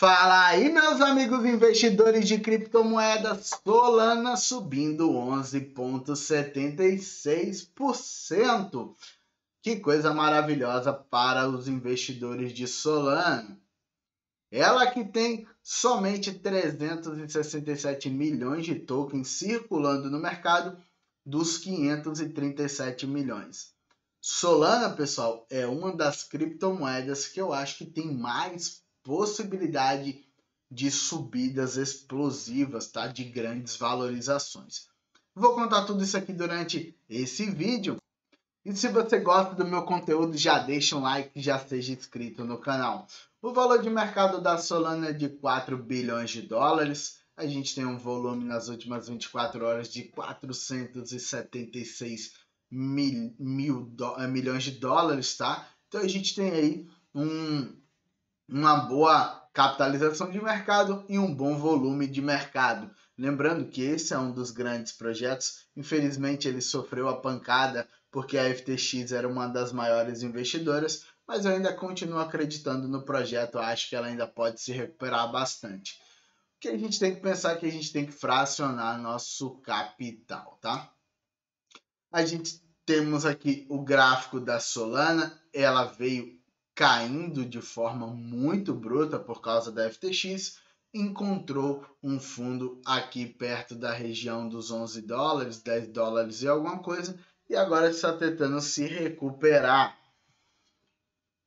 Fala aí, meus amigos investidores de criptomoedas, Solana subindo 11,76%. Que coisa maravilhosa para os investidores de Solana. Ela que tem somente 367 milhões de tokens circulando no mercado dos 537 milhões. Solana, pessoal, é uma das criptomoedas que eu acho que tem mais possibilidade de subidas explosivas, tá? De grandes valorizações. Vou contar tudo isso aqui durante esse vídeo. E se você gosta do meu conteúdo, já deixa um like e já seja inscrito no canal. O valor de mercado da Solana é de 4 bilhões de dólares. A gente tem um volume nas últimas 24 horas de 476 mil, mil do, eh, milhões de dólares, tá? Então a gente tem aí um, uma boa capitalização de mercado e um bom volume de mercado. Lembrando que esse é um dos grandes projetos. Infelizmente, ele sofreu a pancada porque a FTX era uma das maiores investidoras, mas eu ainda continuo acreditando no projeto. Acho que ela ainda pode se recuperar bastante. O que a gente tem que pensar é que a gente tem que fracionar nosso capital, tá? A gente temos aqui o gráfico da Solana, ela veio caindo de forma muito bruta por causa da FTX, encontrou um fundo aqui perto da região dos 11 dólares, 10 dólares e alguma coisa, e agora está tentando se recuperar.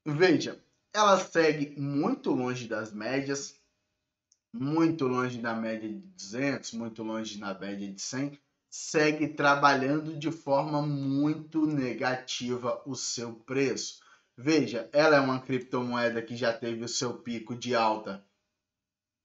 Veja, ela segue muito longe das médias, muito longe da média de 200, muito longe na média de 100, segue trabalhando de forma muito negativa o seu preço. Veja, ela é uma criptomoeda que já teve o seu pico de alta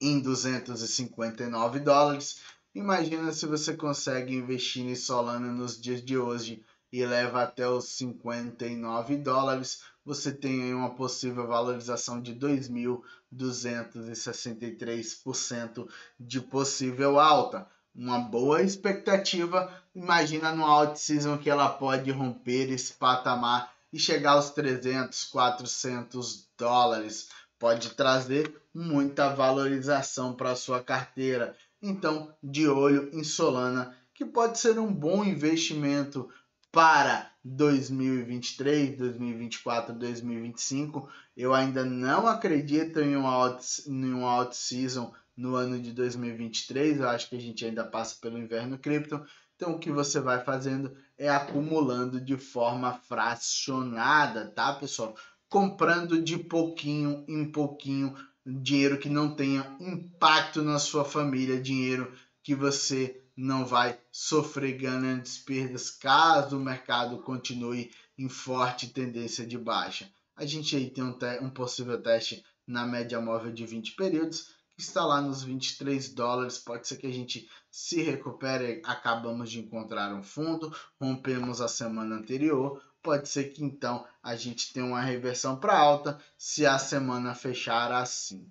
em 259 dólares. Imagina se você consegue investir em Solana nos dias de hoje e leva até os 59 dólares, você tem aí uma possível valorização de 2.263% de possível alta. Uma boa expectativa. Imagina no out season que ela pode romper esse patamar e chegar aos 300, 400 dólares. Pode trazer muita valorização para sua carteira. Então, de olho em Solana, que pode ser um bom investimento para 2023, 2024, 2025. Eu ainda não acredito em um out, em out season no ano de 2023. Eu acho que a gente ainda passa pelo inverno cripto. Então, o que você vai fazendo é acumulando de forma fracionada, tá, pessoal? Comprando de pouquinho em pouquinho, dinheiro que não tenha impacto na sua família, dinheiro que você não vai sofrer grandes perdas caso o mercado continue em forte tendência de baixa. A gente aí tem um, um possível teste na média móvel de 20 períodos está lá nos 23 dólares. Pode ser que a gente se recupere. Acabamos de encontrar um fundo, rompemos a semana anterior. Pode ser que então a gente tenha uma reversão para alta se a semana fechar assim.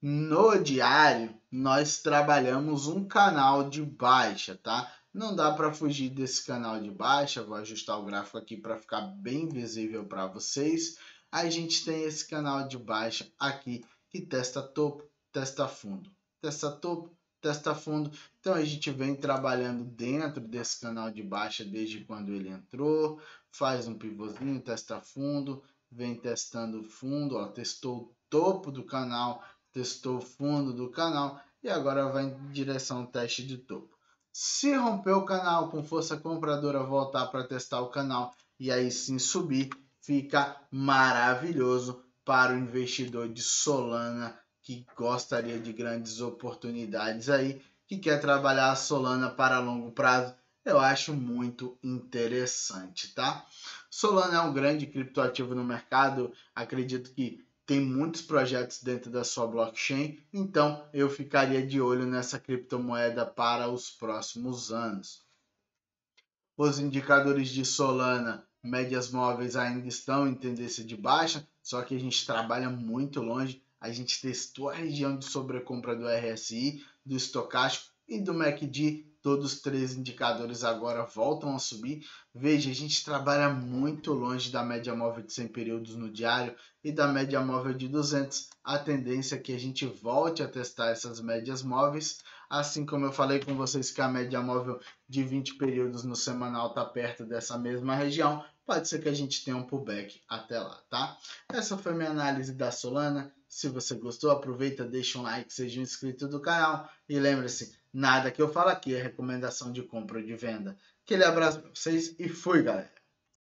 No diário, nós trabalhamos um canal de baixa, tá? Não dá para fugir desse canal de baixa. Vou ajustar o gráfico aqui para ficar bem visível para vocês. A gente tem esse canal de baixa aqui que testa topo, testa fundo, testa topo, testa fundo. Então a gente vem trabalhando dentro desse canal de baixa desde quando ele entrou, faz um pivôzinho, testa fundo, vem testando fundo, ó, testou o topo do canal, testou o fundo do canal. E agora vai em direção ao teste de topo. Se romper o canal com força compradora, voltar para testar o canal e aí sim subir, fica maravilhoso para o investidor de Solana que gostaria de grandes oportunidades aí, que quer trabalhar a Solana para longo prazo, eu acho muito interessante, tá? Solana é um grande criptoativo no mercado, acredito que tem muitos projetos dentro da sua blockchain, então eu ficaria de olho nessa criptomoeda para os próximos anos. Os indicadores de Solana, médias móveis ainda estão em tendência de baixa, só que a gente trabalha muito longe a gente testou a região de sobrecompra do RSI, do estocástico, e do MACD, todos os três indicadores agora voltam a subir. Veja, a gente trabalha muito longe da média móvel de 100 períodos no diário e da média móvel de 200. A tendência é que a gente volte a testar essas médias móveis, assim como eu falei com vocês que a média móvel de 20 períodos no semanal está perto dessa mesma região. Pode ser que a gente tenha um pullback até lá, tá? Essa foi minha análise da Solana. Se você gostou, aproveita, deixa um like, seja um inscrito do canal e lembre-se, nada que eu falo aqui é recomendação de compra ou de venda. Aquele abraço para vocês e fui, galera!